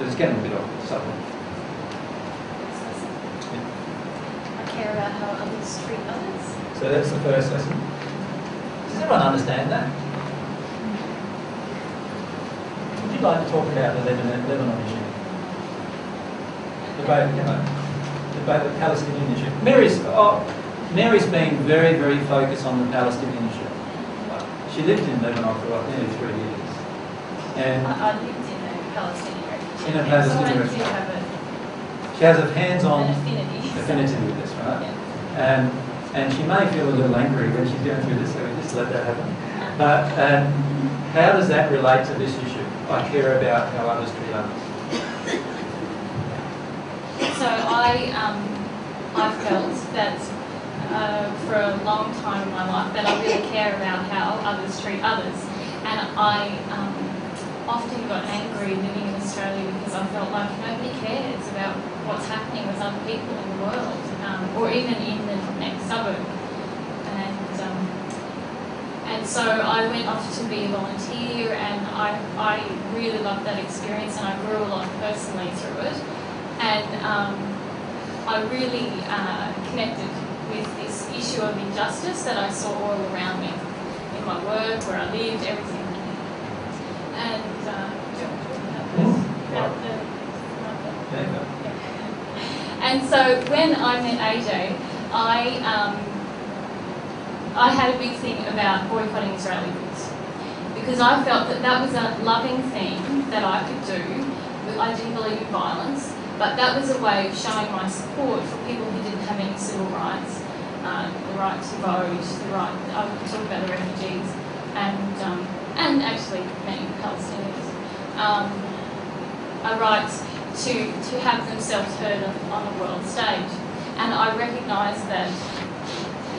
But it's getting a bit off subtle. I care about how others treat others. So that's the first lesson. Does everyone understand that? Would you like to talk about the Lebanon, Lebanon issue? The, Ba- you know, the, Ba- the Palestinian issue. Mary's, oh, Mary's been very, very focused on the Palestinian issue. She lived in Lebanon for like nearly three years. And I, I lived in a Palestinian refugee In a camp, Palestinian so I do refugee- have a, she has a hands-on an affinity. affinity with this, right? Yeah. And, and she may feel a little angry when she's going through this, so we just let that happen. But um, how does that relate to this issue? I care about how others treat others. So I, um, I felt that uh, for a long time in my life that I really care about how others treat others, and I um, often got angry living in Australia because I felt like nobody cares about what's happening with other people in the world, um, or even in the next suburb, and. Um, and so I went off to be a volunteer, and I, I really loved that experience, and I grew a lot personally through it. And um, I really uh, connected with this issue of injustice that I saw all around me in my work, where I lived, everything. And uh, do you want to talk about About the- and so when I met AJ, I um, I had a big thing about boycotting Israeli goods because I felt that that was a loving thing that I could do. I didn't believe in violence, but that was a way of showing my support for people who didn't have any civil rights, uh, the right to vote, the right. I would talk about the refugees and um, and actually many Palestinians. Um, a right to, to have themselves heard on, on the world stage. And I recognise that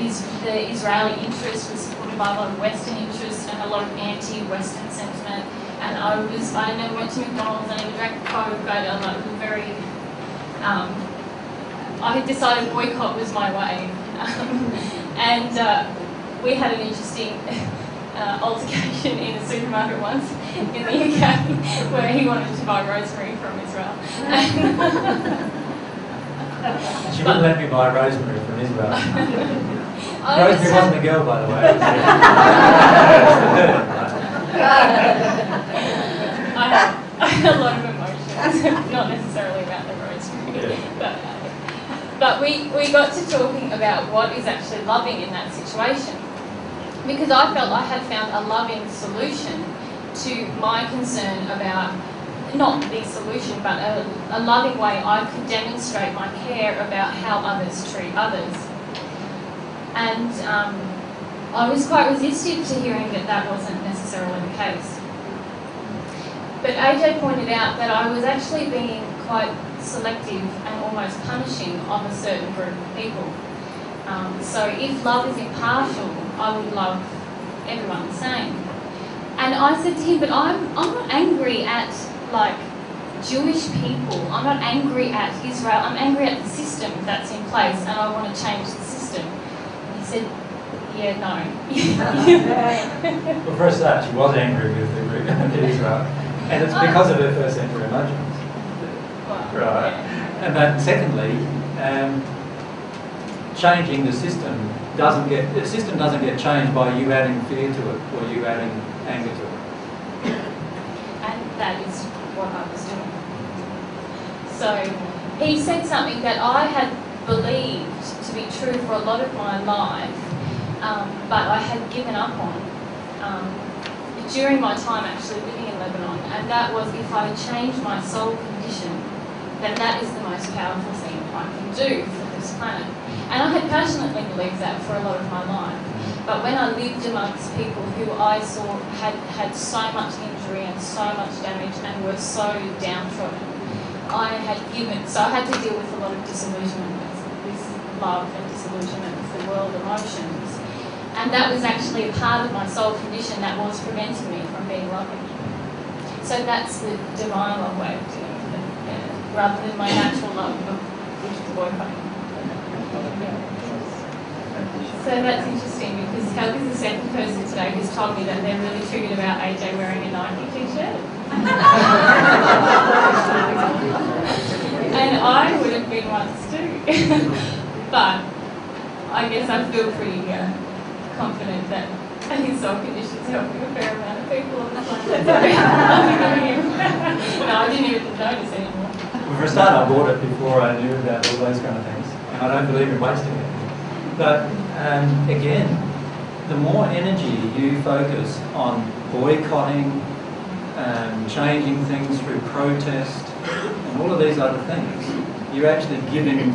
is, the Israeli interest was supported by a lot of Western interests and a lot of anti-Western sentiment. And I was, I never went to McDonald's, I never drank Coke, I, I like, very, um, I had decided boycott was my way. and uh, we had an interesting uh, altercation in a supermarket once in the UK where he wanted to buy rosemary from Israel. She wouldn't let me buy rosemary from Israel. Rosemary wasn't a girl, by the way. It was a- I had, I had a lot of emotions, not necessarily about the rosemary, Yeah. but, but we, we got to talking about what is actually loving in that situation. Because I felt I had found a loving solution to my concern about, not the solution, but a, a loving way I could demonstrate my care about how others treat others. And um, I was quite resistive to hearing that that wasn't necessarily the case. But AJ pointed out that I was actually being quite selective and almost punishing of a certain group of people. Um, so if love is impartial, I would love everyone the same. And I said to him, but I'm, I'm not angry at like Jewish people. I'm not angry at Israel. I'm angry at the system that's in place and I want to change the system. And he said, yeah, no. Well, first of that, she was angry with the in Israel. And it's because of her first century emotions. Well, Right. yeah. And then secondly, um, changing the system doesn't get, the system doesn't get changed by you adding fear to it or you adding anger to it. And that is what I was doing. So he said something that I had believed to be true for a lot of my life, um, but I had given up on um, during my time actually living in Lebanon, and that was if I change my soul condition, then that is the most powerful thing I can do for planet. And I had passionately believed that for a lot of my life. But when I lived amongst people who I saw had had so much injury and so much damage and were so downtrodden, I had given, so I had to deal with a lot of disillusionment with, with love and disillusionment with the world emotions. And that was actually a part of my soul condition that was preventing me from being loving. So that's the divine love way of with it, rather than my natural love, which is boycotting. So that's interesting because Kelly's the second person today who's told me that they're really triggered about AJ wearing a Nike t-shirt. and I would have been once too. but I guess I feel pretty uh, confident that his soul conditions helping a fair amount of people on the planet. no, I didn't even notice anymore. Well, for a start, I bought it before I knew about all those kind of things. I don't believe in wasting it. But um, again, the more energy you focus on boycotting, um, changing things through protest, and all of these other things, you're actually giving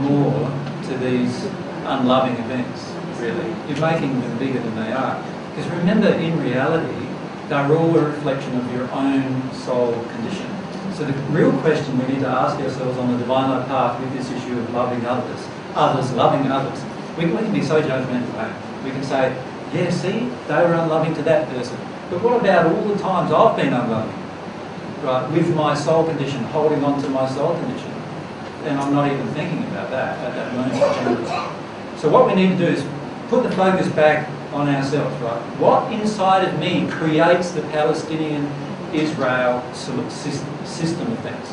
more to these unloving events, really. You're making them bigger than they are. Because remember, in reality, they're all a reflection of your own soul condition. So the real question we need to ask ourselves on the divine path with this issue of loving others, others loving others, we, we can be so judgmental. eh? We can say, yeah, see, they were unloving to that person. But what about all the times I've been unloving? Right, with my soul condition, holding on to my soul condition. And I'm not even thinking about that at that moment. So what we need to do is put the focus back on ourselves, right? What inside of me creates the Palestinian Israel system of things?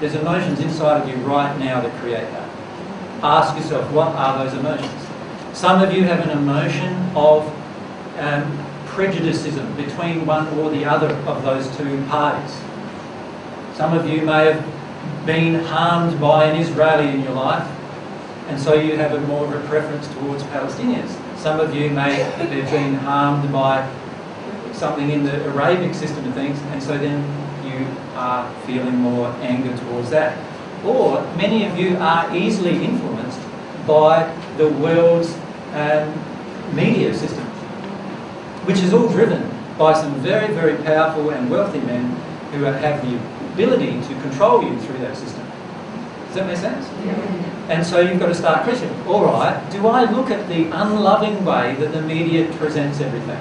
There's emotions inside of you right now that create that. Ask yourself, what are those emotions? Some of you have an emotion of um, prejudicism between one or the other of those two parties. Some of you may have been harmed by an Israeli in your life, and so you have a more of a preference towards Palestinians. Some of you may have been harmed by something in the Arabic system of things, and so then you are feeling more anger towards that. Or many of you are easily influenced by the world's um, media system, which is all driven by some very, very powerful and wealthy men who have the ability to control you through that system. Does that make sense? Yeah. And so you've got to start questioning, all right, do I look at the unloving way that the media presents everything?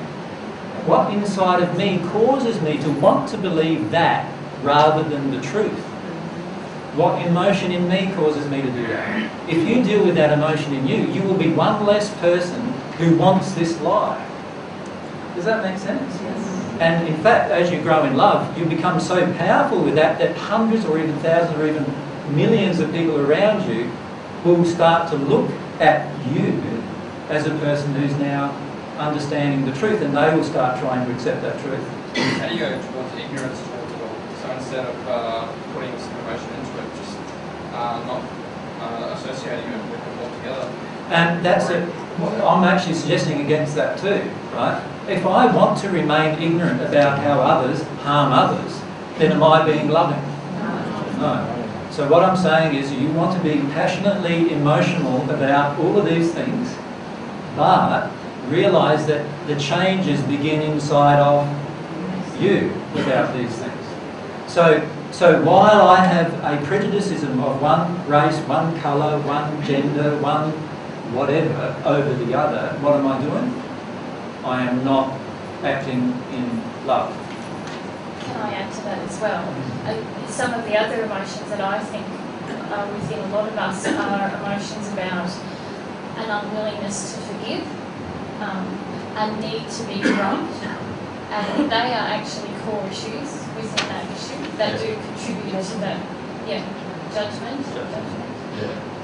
What inside of me causes me to want to believe that rather than the truth? What emotion in me causes me to do that? If you deal with that emotion in you, you will be one less person who wants this lie. Does that make sense? Yes. And in fact, as you grow in love, you become so powerful with that that hundreds or even thousands or even millions of people around you will start to look at you as a person who's now understanding the truth and they will start trying to accept that truth. How do you go towards ignorance towards it all? So instead of uh, putting some emotion into it, just uh, not uh, associating it with it altogether. And that's it. I'm actually suggesting against that too, right? If I want to remain ignorant about how others harm others, then am I being loving? No. So what I'm saying is you want to be passionately emotional about all of these things, but realize that the changes begin inside of you about these things. So, so while I have a prejudicism of one race, one colour, one gender, one whatever over the other, what am I doing? I am not acting in love. Can I add to that as well? Uh, some of the other emotions that I think are within a lot of us are emotions about an unwillingness to forgive, um, a need to be right, and they are actually core issues within that issue that do contribute to the yeah, judgment. judgment.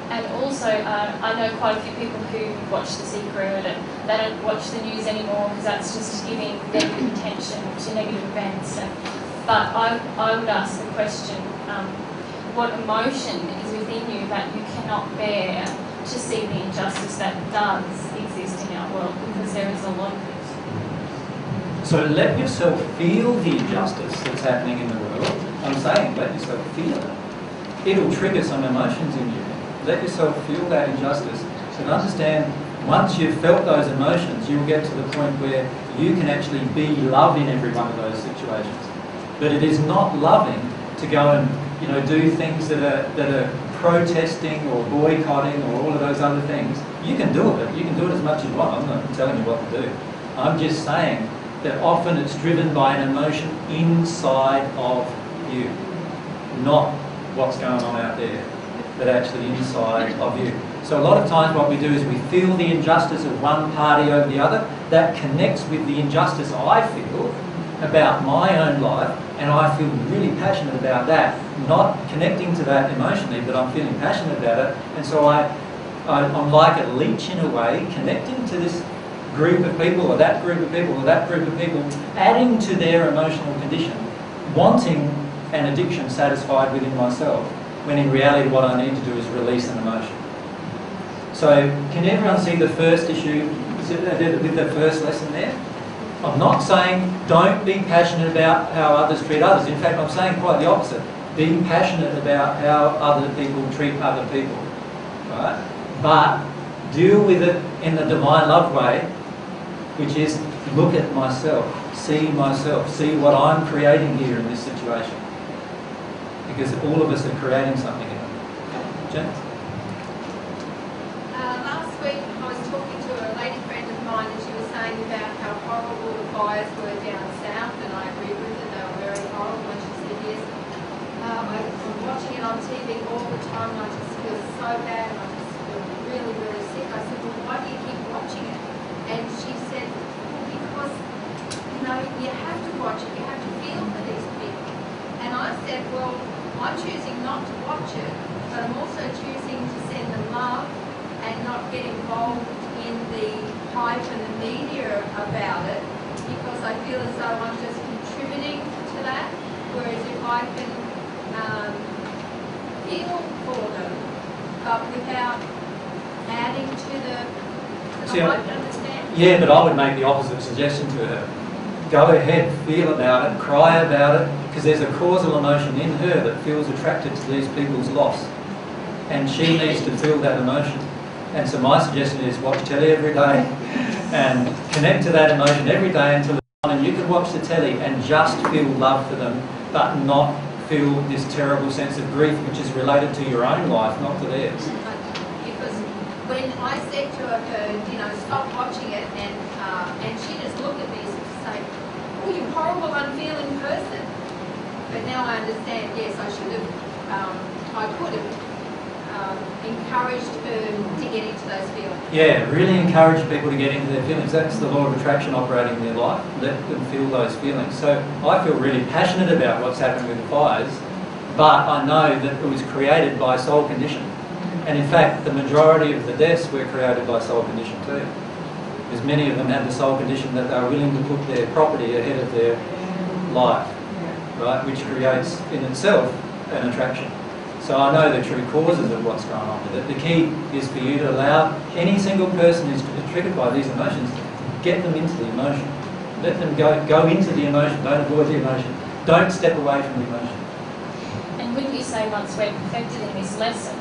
And also, uh, I know quite a few people who watch The Secret and they don't watch the news anymore because that's just giving negative attention to negative events. And, but I, I would ask the question, um, what emotion is within you that you cannot bear to see the injustice that does exist world because there is a lot of it. So let yourself feel the injustice that's happening in the world. I'm saying let yourself feel it. It'll trigger some emotions in you. Let yourself feel that injustice and understand once you've felt those emotions, you will get to the point where you can actually be love in every one of those situations. But it is not loving to go and you know do things that are that are protesting or boycotting or all of those other things. You can do it. You can do it as much as you want. I'm not telling you what to do. I'm just saying that often it's driven by an emotion inside of you, not what's going on out there, but actually inside of you. So a lot of times what we do is we feel the injustice of one party over the other. That connects with the injustice I feel about my own life, and I feel really passionate about that. Not connecting to that emotionally, but I'm feeling passionate about it, and so I I- I'm like a leech in a way, connecting to this group of people or that group of people or that group of people, adding to their emotional condition, wanting an addiction satisfied within myself, when in reality what I need to do is release an emotion. So can everyone see the first issue with the first lesson there? I'm not saying don't be passionate about how others treat others. In fact, I'm saying quite the opposite. Be passionate about how other people treat other people. Right? But deal with it in the divine love way, which is look at myself, see myself, see what I'm creating here in this situation. Because all of us are creating something in it. Jen? Uh, last week I was talking to a lady friend of mine and she was saying about how the were down south and I agree with her, they were very horrible and she said yes. Uh, I- I'm watching it on TV all the time and I just feel so bad and I just feel really, really sick. I said, well why do you keep watching it? And she said, well because, you know, you have to watch it, you have to feel for these people. And I said, well, I'm choosing not to watch it, but I'm also choosing to send them love and not get involved in the hype and the media about it because I feel as though I'm just contributing to that. Whereas if I can um, feel for them, but without adding to the, See, I- understand? Yeah, but I would make the opposite suggestion to her. Go ahead, feel about it, cry about it, because there's a causal emotion in her that feels attracted to these people's loss. And she needs to feel that emotion. And so my suggestion is watch telly every day and connect to that emotion every day until it's on. And you can watch the telly and just feel love for them, but not feel this terrible sense of grief which is related to your own life, not to theirs. Because when I said to her, you know, stop watching it, and uh, and she just looked at me and said, oh, you horrible, unfeeling person. But now I understand, yes, I should have, um, I could have um, encouraged her to get into those feelings. Yeah, really encourage people to get into their feelings. That's the law of attraction operating in their life. Let them feel those feelings. So I feel really passionate about what's happened with the fires, but I know that it was created by soul condition. And in fact, the majority of the deaths were created by soul condition too. Because many of them had the soul condition that they were willing to put their property ahead of their life, right? Which creates in itself an attraction. So I know the true causes of what's going on with it. The key is for you to allow any single person who's triggered by these emotions, get them into the emotion. Let them go, go into the emotion, don't avoid the emotion. Don't step away from the emotion. And when you say once we're perfected in this lesson,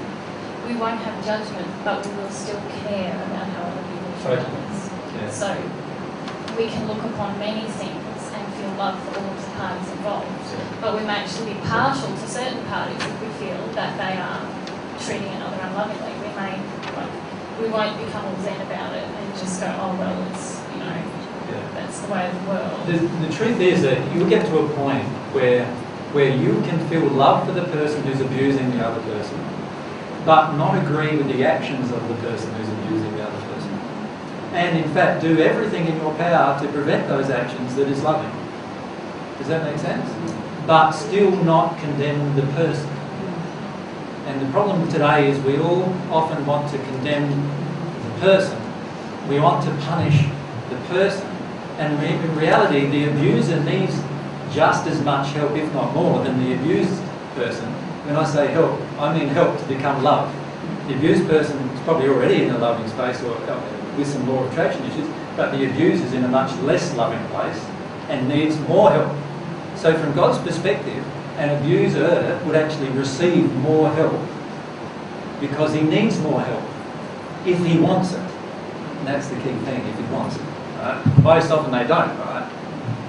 we won't have judgment, but we will still care about how other people treat Totally. others. Yeah. So we can look upon many things feel love for all of the parties involved. But we may actually be partial to certain parties if we feel that they are treating another unlovingly. We may, like, we won't become all zen about it and just go, oh, well, it's, you know, Yeah. that's the way of the world. The, the truth is that you'll get to a point where, where you can feel love for the person who's abusing the other person, but not agree with the actions of the person who's abusing the other person. And in fact, do everything in your power to prevent those actions that is loving. Does that make sense? But still not condemn the person. And the problem today is we all often want to condemn the person. We want to punish the person. And in reality, the abuser needs just as much help, if not more, than the abused person. When I say help, I mean help to become love. The abused person is probably already in a loving space or uh, with some law of attraction issues, but the abuser is in a much less loving place and needs more help. So, from God's perspective, an abuser would actually receive more help because he needs more help if he wants it. And that's the key thing, if he wants it. Right? Most often they don't, right?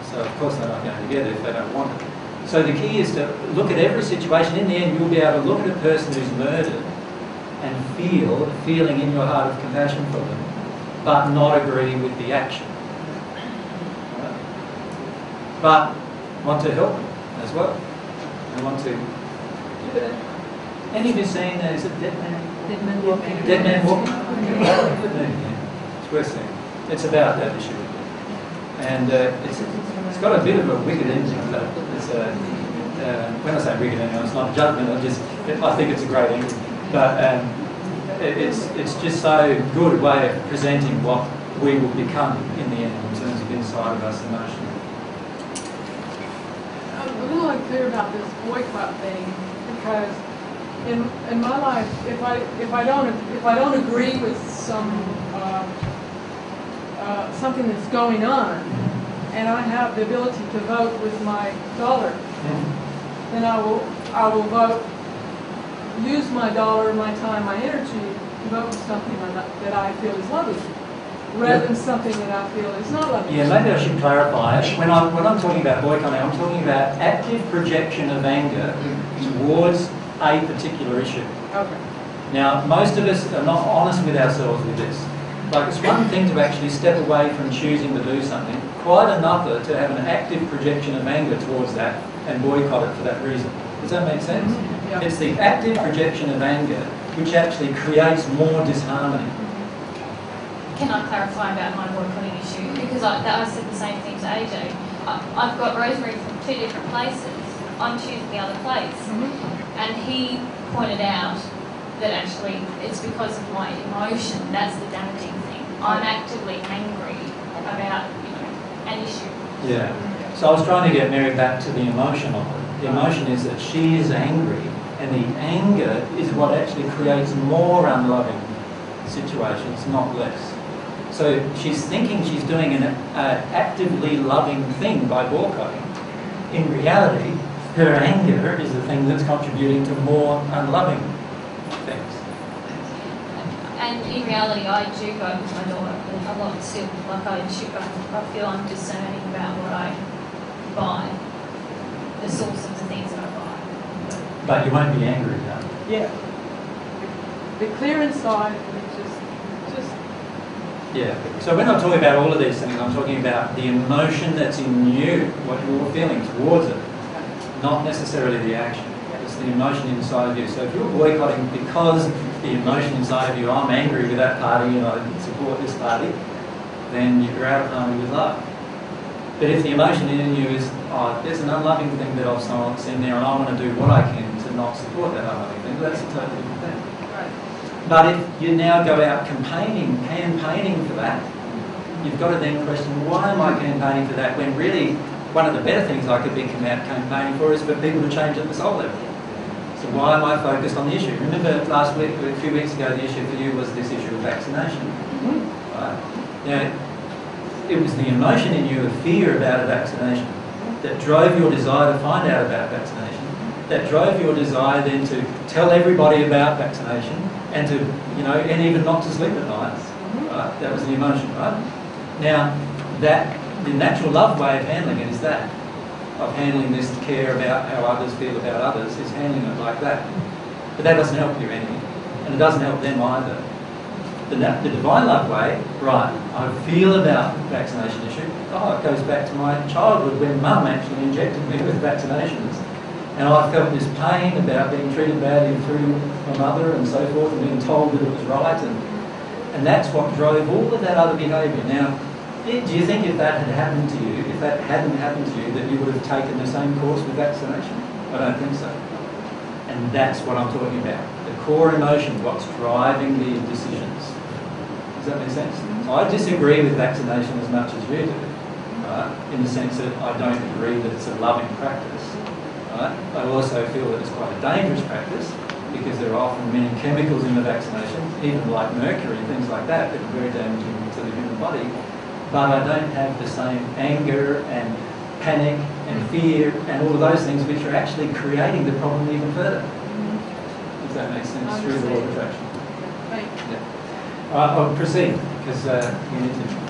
So of course they're not going to get it if they don't want it. So the key is to look at every situation. In the end, you'll be able to look at a person who's murdered and feel a feeling in your heart of compassion for them, but not agree with the action. Right? But want to help them as well. And want to. Any of you seen, uh, is it Dead Man? Dead Man Walking. Dead Man Walking? Yeah, It's worth seeing. It's about that issue. And uh, it's, it's got a bit of a wicked ending, but it's a, uh, when I say wicked ending, it's not a judgment, I just, I think it's a great ending. But um, It- It's, it's just so good way of presenting what we will become in the end in terms of inside of us emotionally. I'm unclear about this boycott thing because in, in my life, if I, if I don't, if I don't agree with some, uh, uh, something that's going on and I have the ability to vote with my dollar, then I will, I will vote, use my dollar, my time, my energy to vote for something that I feel is lovely, rather than something that I feel is not lovely. Yeah, maybe I should clarify. When I'm, when I'm talking about boycotting, I'm talking about active projection of anger towards a particular issue. Okay. Now, most of us are not honest with ourselves with this. Like, it's one thing to actually step away from choosing to do something, quite another to have an active projection of anger towards that and boycott it for that reason. Does that make sense? Mm-hmm. Yeah. It's the active projection of anger which actually creates more disharmony. Can I clarify about my boycotting issue? Because I, that, I said the same thing to AJ. I, I've got Rosemary from two different places. I'm choosing the other place. Mhm. And he pointed out that actually it's because of my emotion. That's the damaging thing. I'm actively angry about, you know, an issue. Yeah. So I was trying to get Mary back to the emotion of it. The emotion is that she is angry, and the anger is what actually creates more unloving situations, not less. So she's thinking she's doing an uh, actively loving thing by boycotting. In reality, her anger is the thing that's contributing to more unloving things. And in reality, I do go with my daughter a lot still. Like I, should, I feel I'm discerning about what I buy, the source of the things that I buy. But you won't be angry, no? Yeah. The clear inside, it's just, just, Yeah. So when I'm talking about all of these things, I'm talking about the emotion that's in you, what you're feeling towards it, not necessarily the action. It's the emotion inside of you. So if you're boycotting because the emotion inside of you, I'm angry with that party and I support this party, then you're out of harmony with love. But if the emotion in you is, oh, there's an unloving thing that I've seen there and I want to do what I can to not support that unloving thing, that's a totally different thing. But if you now go out campaigning, campaigning for that, you've got to then question, why am I campaigning for that when really one of the better things I could be campaigning for is for people to change at the soul level. So why am I focused on the issue? Remember last week, a few weeks ago, the issue for you was this issue of vaccination. Right? Now, it was the emotion in you of fear about a vaccination that drove your desire to find out about vaccination, that drove your desire then to tell everybody about vaccination and to, you know, and even not to sleep at night. Mm-hmm. Right? That was the emotion, right? Now, that the natural love way of handling it is that of handling this care about how others feel about others is handling it like that. But that doesn't help your enemy, and it doesn't help them either. The, the divine love way, right, I feel about vaccination issue. Oh, it goes back to my childhood when mum actually injected me with vaccinations. And I felt this pain about being treated badly through my mother and so forth and being told that it was right. And, and that's what drove all of that other behaviour. Now, do you think if that had happened to you, if that hadn't happened to you, that you would have taken the same course with vaccination? I don't think so. And that's what I'm talking about. The core emotion, what's driving the decisions. Does that make sense? I disagree with vaccination as much as you do, right? In the sense that I don't agree that it's a loving practice, right? I also feel that it's quite a dangerous practice because there are often many chemicals in the vaccination, even like mercury and things like that, that are very damaging to the human body. But I don't have the same anger and panic and fear and all of those things which are actually creating the problem even further. If that makes sense? Through the law of attraction. Thank you. All right, I'll proceed because uh, you need to